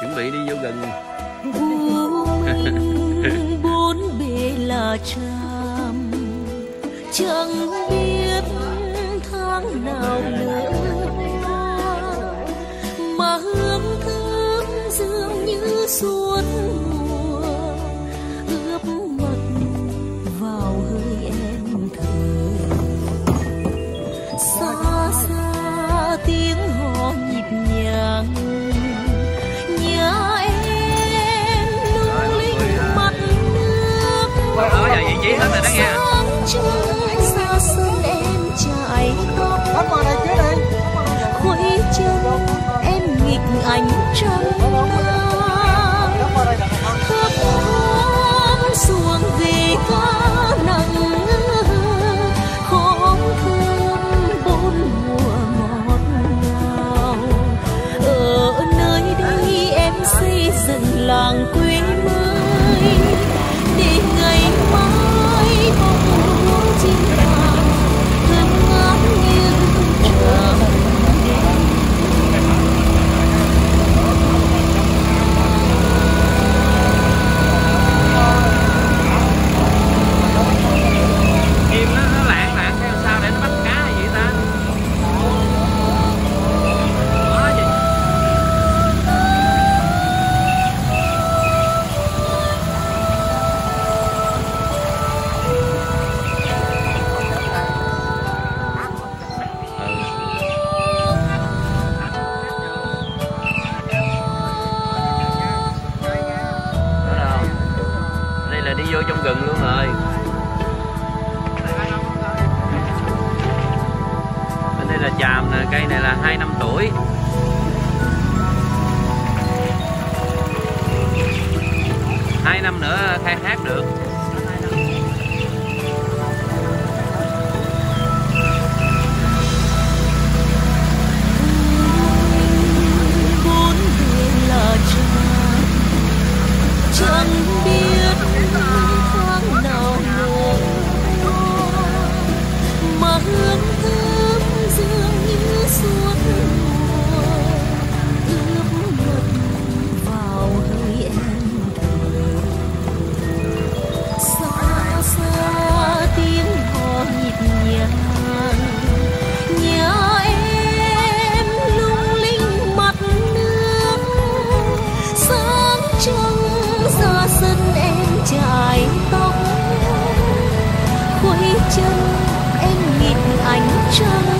chuẩn bị đi vô rừng. Buông bốn bề là tràm. Chẳng biết tháng nào nữa mà hương thơm dường như suốt mùa đó hết rồi đó nghe. Sáng trưa xa sân em chạy tóc khuấy chân em nghịch ánh trăng thấp thoáng xuồng về cá nắng khóm thơm bốn mùa ngọt ngào ở nơi đây em xây dựng làng quê đi vô trong rừng luôn rồi. Bên đây là chàm nè, cây này là hai năm tuổi. Hai năm nữa khai thác được. Khuấy chân em nhìn ánh trăng.